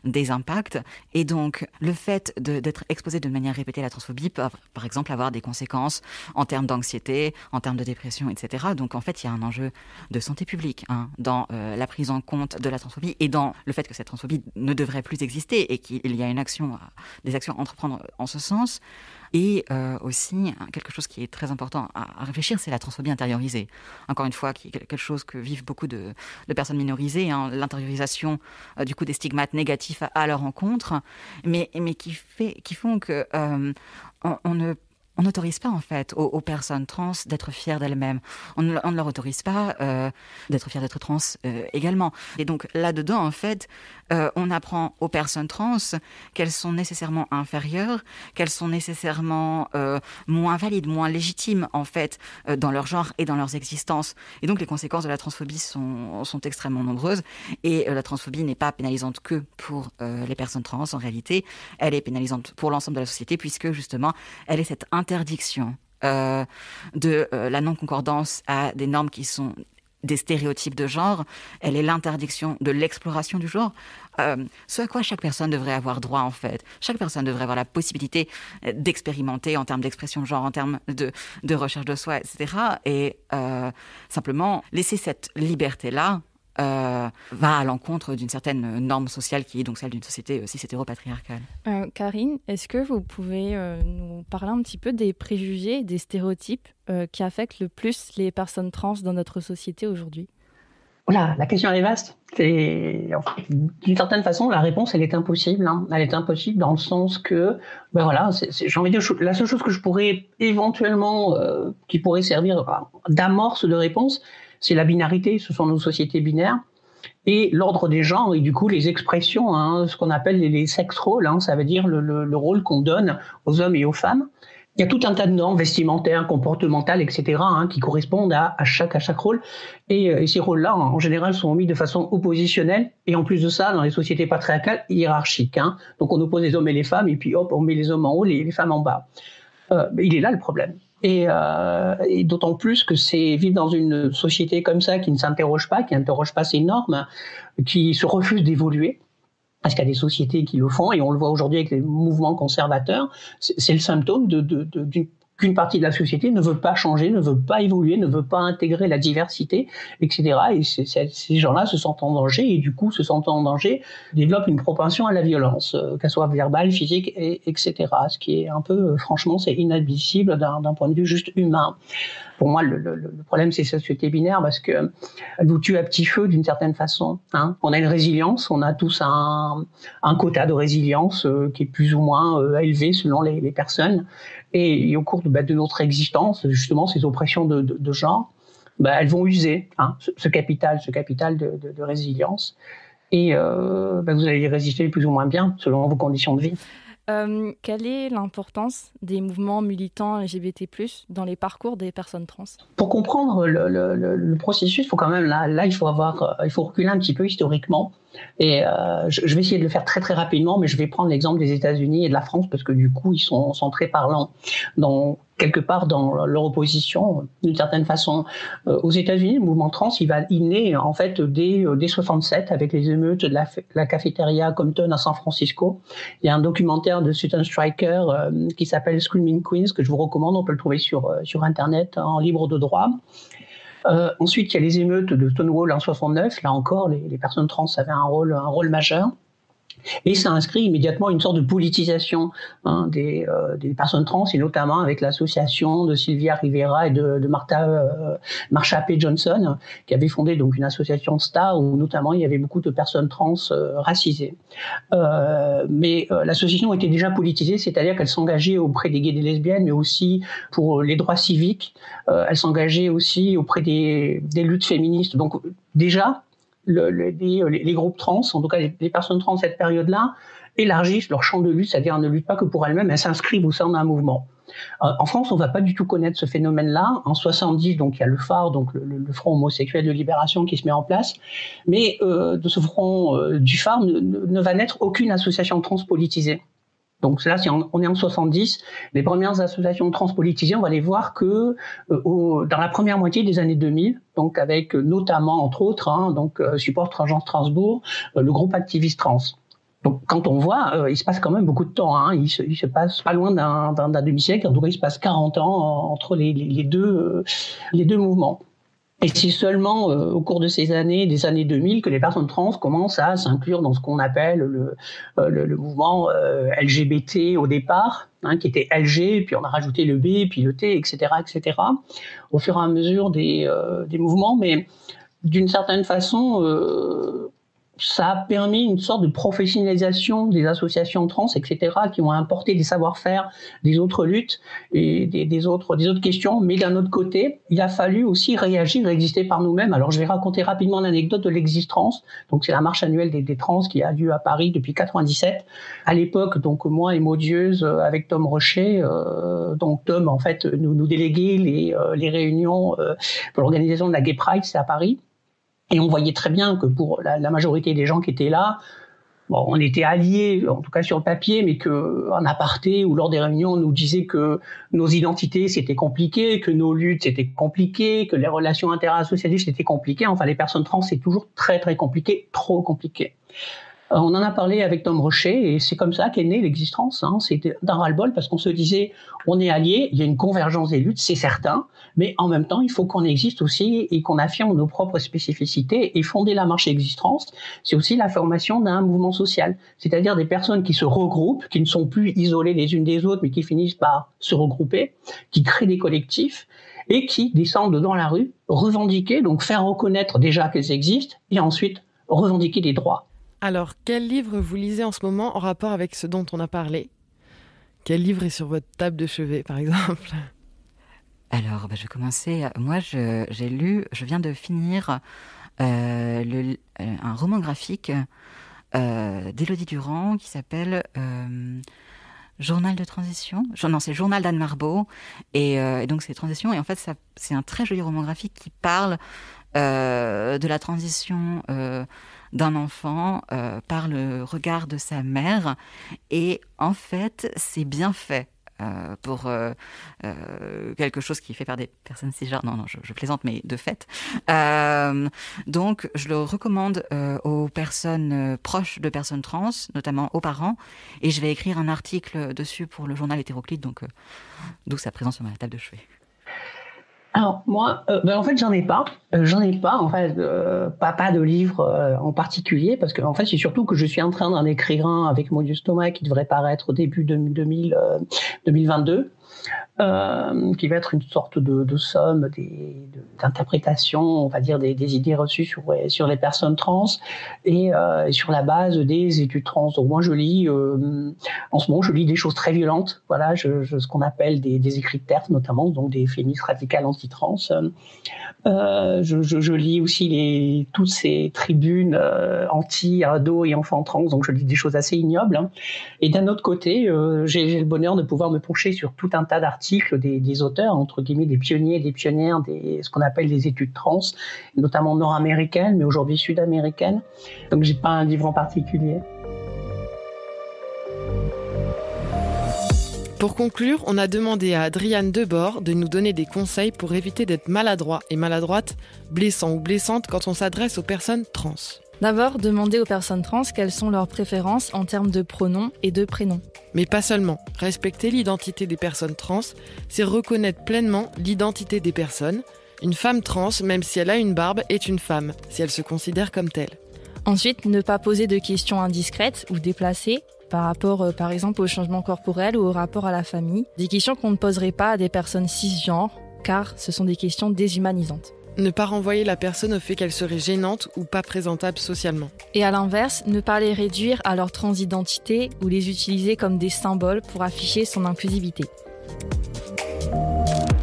des impacts et donc le fait d'être exposé de manière répétée à la transphobie peut par exemple avoir des conséquences en termes d'anxiété, en termes de dépression, etc. Donc en fait, il y a un enjeu de santé publique hein, dans euh, la prise en compte de la transphobie et dans le fait que cette transphobie ne devrait plus exister et qu'il y a une action, des actions à entreprendre en ce sens. Et euh, aussi, quelque chose qui est très important à, réfléchir, c'est la transphobie intériorisée. Encore une fois, qui est quelque chose que vivent beaucoup de, personnes minorisées, hein, l'intériorisation euh, du coup des stigmates négatifs à, leur encontre, mais, mais qui, fait, qui font que on ne on n'autorise pas en fait aux, personnes trans d'être fières d'elles-mêmes. On, ne leur autorise pas euh, d'être fières d'être trans euh, également. Et donc là-dedans, en fait, euh, on apprend aux personnes trans qu'elles sont nécessairement inférieures, qu'elles sont nécessairement moins valides, moins légitimes en fait dans leur genre et dans leurs existences. Et donc les conséquences de la transphobie sont, sont extrêmement nombreuses. Et la transphobie n'est pas pénalisante que pour les personnes trans. En réalité, elle est pénalisante pour l'ensemble de la société puisque justement, elle est cette euh, de euh, la non-concordance à des normes qui sont des stéréotypes de genre, elle est l'interdiction de l'exploration du genre, euh, ce à quoi chaque personne devrait avoir droit en fait. Chaque personne devrait avoir la possibilité d'expérimenter en termes d'expression de genre, en termes de, recherche de soi, etc. Et simplement laisser cette liberté-là va à l'encontre d'une certaine norme sociale qui est donc celle d'une société cis hétéropatriarcale. Euh, Karine, est-ce que vous pouvez euh, nous parler un petit peu des préjugés, des stéréotypes qui affectent le plus les personnes trans dans notre société aujourd'hui? Voilà, la question est vaste. D'une certaine façon, la réponse, elle est impossible. Hein. Elle est impossible dans le sens que, ben voilà, j'ai envie de dire, la seule chose que je pourrais éventuellement, qui pourrait servir d'amorce de réponse, c'est la binarité, ce sont nos sociétés binaires. Et l'ordre des genres, et du coup les expressions, hein, ce qu'on appelle les, sex roles, hein, ça veut dire le, rôle qu'on donne aux hommes et aux femmes. Il y a tout un tas de normes vestimentaires, comportementales, etc., hein, qui correspondent à, chaque, à chaque rôle. Et, euh, ces rôles-là, en général, sont mis de façon oppositionnelle. Et en plus de ça, dans les sociétés patriarcales, hiérarchiques. Donc on oppose les hommes et les femmes, et puis hop, on met les hommes en haut, et les femmes en bas. Euh, il est là le problème. Et, euh, et d'autant plus que c'est vivre dans une société comme ça qui ne s'interroge pas, qui n'interroge pas ses normes, qui se refuse d'évoluer. Parce qu'il y a des sociétés qui le font, et on le voit aujourd'hui avec les mouvements conservateurs, c'est le symptôme de, qu'une partie de la société ne veut pas changer, ne veut pas évoluer, ne veut pas intégrer la diversité, etc. Et ces gens-là se sentent en danger et du coup, se sentent en danger, développent une propension à la violence, euh, qu'elle soit verbale, physique, et, etc. Ce qui est un peu, euh, franchement, c'est inadmissible d'un point de vue juste humain. pour moi, le, problème, c'est cette société binaire parce que elle tue à petit feu d'une certaine façon. Hein. On a une résilience, on a tous un, quota de résilience euh, qui est plus ou moins élevé selon les, personnes. Et, au cours de, bah, de, notre existence, justement, ces oppressions de, de, de genre, bah, elles vont user hein, ce, capital, ce capital de, résilience. Et euh, bah, vous allez y résister plus ou moins bien selon vos conditions de vie. Euh, quelle est l'importance des mouvements militants LGBT+ dans les parcours des personnes trans? Pour comprendre le, processus, faut quand même là, là, il faut avoir, euh, il faut reculer un petit peu historiquement. Et euh, je, vais essayer de le faire très très rapidement, mais je vais prendre l'exemple des États-Unis et de la France parce que du coup, ils sont, sont très parlants dans quelque part dans leur opposition, d'une certaine façon. Euh, aux États-Unis, le mouvement trans, il va, il naît en fait dès, dès 67 avec les émeutes de la, la cafétéria Compton à San Francisco. Il y a un documentaire de Sutton Striker euh, qui s'appelle Screaming Queens que je vous recommande. On peut le trouver sur sur internet en libre de droit. Euh, ensuite, il y a les émeutes de Stonewall en 69. Là encore, les, personnes trans avaient un rôle, un rôle majeur. Et ça inscrit immédiatement une sorte de politisation hein, des, euh, des, personnes trans, et notamment avec l'association de Sylvia Rivera et de, de Martha, euh, Marsha P. Johnson, qui avait fondé donc une association STAR où notamment il y avait beaucoup de personnes trans euh, racisées. Euh, mais euh, l'association était déjà politisée, c'est-à-dire qu'elle s'engageait auprès des gays et des lesbiennes, mais aussi pour les droits civiques. elle s'engageait aussi auprès des, des luttes féministes. Donc déjà, le, les, groupes trans, en tout cas les, personnes trans cette période-là, élargissent leur champ de lutte, c'est-à-dire ne luttent pas que pour elles-mêmes, elles s'inscrivent au sein d'un mouvement. Euh, en France, on va pas du tout connaître ce phénomène-là. En 70, donc il y a le phare, donc le, front homosexuel de libération qui se met en place, mais euh, de ce front euh, du phare ne, ne, va naître aucune association trans politisée. Donc là, si on est en 70, les premières associations transpolitisées, on va les voir que euh, dans la première moitié des années 2000, donc avec euh, notamment, entre autres, hein, donc euh, Support Transgenre Strasbourg, le groupe Activiste Trans. Donc quand on voit, il se passe quand même beaucoup de temps. Hein, il, se, il se passe pas loin d'un demi-siècle. En tout cas, il se passe 40 ans entre les, les les deux mouvements. Et c'est seulement euh, au cours de ces années, des années 2000, que les personnes trans commencent à s'inclure dans ce qu'on appelle le, euh, le, mouvement euh, LGBT au départ, hein, qui était LG, puis on a rajouté le B, puis le T, etc., etc. Au fur et à mesure des, des mouvements, mais d'une certaine façon, ça a permis une sorte de professionnalisation des associations trans, etc., qui ont importé des savoir-faire des autres luttes et des, autres, des autres questions. Mais d'un autre côté, il a fallu aussi réagir exister par nous-mêmes. Alors, je vais raconter rapidement l'anecdote de l'existence. Donc, c'est la marche annuelle des, des, trans qui a lieu à Paris depuis 97. À l'époque, donc, moi et Maudieuse, euh, avec Tom Rocher, euh, donc Tom, en fait, nous, nous déléguait les, euh, les réunions euh, pour l'organisation de la Gay Pride, c'est à Paris. Et on voyait très bien que pour la, majorité des gens qui étaient là, bon, on était alliés, en tout cas sur le papier, mais que en aparté ou lors des réunions, on nous disait que nos identités c'était compliqué, que nos luttes c'était compliqué, que les relations interassociatives c'était compliqué. Enfin, les personnes trans c'est toujours très très compliqué, trop compliqué. Euh, on en a parlé avec Tom Rocher et c'est comme ça qu'est née l'existence. Hein. C'était d'un ras-le-bol parce qu'on se disait on est alliés, il y a une convergence des luttes, c'est certain, mais en même temps il faut qu'on existe aussi et qu'on affirme nos propres spécificités. Et fonder la marche existence, c'est aussi la formation d'un mouvement social, c'est-à-dire des personnes qui se regroupent, qui ne sont plus isolées les unes des autres, mais qui finissent par se regrouper, qui créent des collectifs et qui descendent dans la rue, revendiquer, donc faire reconnaître déjà qu'elles existent et ensuite revendiquer des droits. Alors, quel livre vous lisez en ce moment en rapport avec ce dont on a parlé? Quel livre est sur votre table de chevet, par exemple? Alors, bah, je vais commencer. Moi, j'ai lu, je viens de finir euh, euh, un roman graphique euh, d'Élodie Durand qui s'appelle euh, Journal de transition. Non, c'est Journal d'Anne Marbeau. Et, et, donc, c'est Transition. Et en fait, c'est un très joli roman graphique qui parle de la transition d'un enfant euh, par le regard de sa mère. Et en fait, c'est bien fait. Euh, pour euh, euh, quelque chose qui fait par des personnes cisgenres. Non, non, je, je, plaisante, mais de fait. Euh, donc, je le recommande euh, aux personnes proches de personnes trans, notamment aux parents, et je vais écrire un article dessus pour le journal hétéroclite, donc d'où sa présence sur ma table de chevet. Alors moi, euh, ben en fait, j'en ai pas. Euh, j'en ai pas, en fait, euh, pas, pas de livre euh, en particulier, parce que en fait, c'est surtout que je suis en train d'en écrire un avec Modius Thomas qui devrait paraître au début de 2000, 2022. Euh, qui va être une sorte de, somme d'interprétation, on va dire, des, idées reçues sur, les personnes trans et, euh, sur la base des études trans. Donc moi, je lis, euh, en ce moment, je lis des choses très violentes, voilà, ce qu'on appelle des, des écrits de terre, notamment, donc des féministes radicales anti-trans. Je, lis aussi les, toutes ces tribunes anti-ados et enfants trans, donc je lis des choses assez ignobles. Hein. Et d'un autre côté, j'ai le bonheur de pouvoir me pencher sur tout un tas d'articles des, auteurs, entre guillemets, des pionniers, des pionnières, des, ce qu'on appelle des études trans, notamment nord-américaines, mais aujourd'hui sud-américaines. Donc j'ai pas un livre en particulier. Pour conclure, on a demandé à Adriane Debord de nous donner des conseils pour éviter d'être maladroit et maladroite, blessant ou blessante quand on s'adresse aux personnes trans. D'abord, demandez aux personnes trans quelles sont leurs préférences en termes de pronoms et de prénoms. Mais pas seulement. Respecter l'identité des personnes trans, c'est reconnaître pleinement l'identité des personnes. Une femme trans, même si elle a une barbe, est une femme, si elle se considère comme telle. Ensuite, ne pas poser de questions indiscrètes ou déplacées par rapport, euh, par exemple, au changement corporel ou au rapport à la famille. Des questions qu'on ne poserait pas à des personnes cisgenres, car ce sont des questions déshumanisantes. Ne pas renvoyer la personne au fait qu'elle serait gênante ou pas présentable socialement. Et à l'inverse, ne pas les réduire à leur transidentité ou les utiliser comme des symboles pour afficher son inclusivité.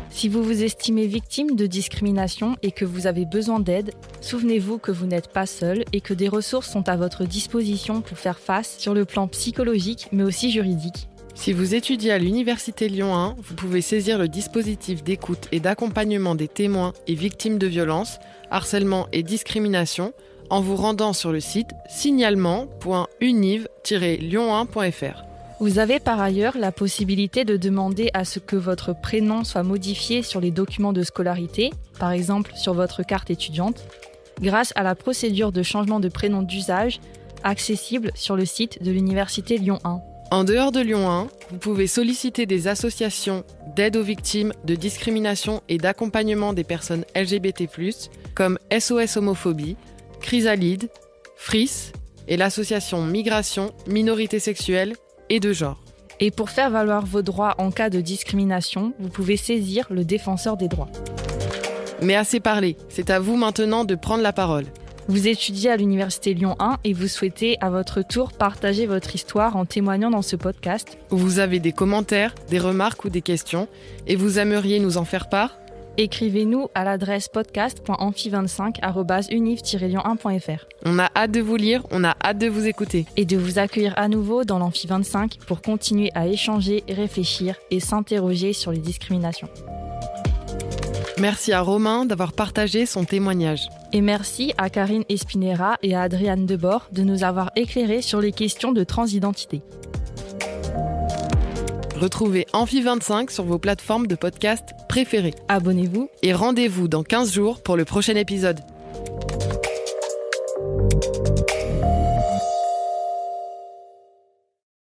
Si vous vous estimez victime de discrimination et que vous avez besoin d'aide, souvenez-vous que vous n'êtes pas seul et que des ressources sont à votre disposition pour faire face sur le plan psychologique mais aussi juridique. Si vous étudiez à l'Université Lyon 1, vous pouvez saisir le dispositif d'écoute et d'accompagnement des témoins et victimes de violences, harcèlement et discrimination en vous rendant sur le site signalement.univ-lyon1.fr. Vous avez par ailleurs la possibilité de demander à ce que votre prénom soit modifié sur les documents de scolarité, par exemple sur votre carte étudiante, grâce à la procédure de changement de prénom d'usage accessible sur le site de l'Université Lyon 1. En dehors de Lyon 1, vous pouvez solliciter des associations d'aide aux victimes de discrimination et d'accompagnement des personnes LGBT+, comme SOS Homophobie, Chrysalide, FRIS et l'association Migration, Minorité sexuelle et de genre. Et pour faire valoir vos droits en cas de discrimination, vous pouvez saisir le défenseur des droits. Mais assez parlé, c'est à vous maintenant de prendre la parole. Vous étudiez à l'Université Lyon 1 et vous souhaitez à votre tour partager votre histoire en témoignant dans ce podcast. Vous avez des commentaires, des remarques ou des questions et vous aimeriez nous en faire part? Écrivez-nous à l'adresse podcast.amphi25.univ-lyon1.fr. On a hâte de vous lire, on a hâte de vous écouter. Et de vous accueillir à nouveau dans l'Amphi 25 pour continuer à échanger, réfléchir et s'interroger sur les discriminations. Merci à Romain d'avoir partagé son témoignage. Et merci à Karine Espinera et à Adriane Debord de nous avoir éclairés sur les questions de transidentité. Retrouvez Amphi25 sur vos plateformes de podcast préférées. Abonnez-vous et rendez-vous dans 15 jours pour le prochain épisode.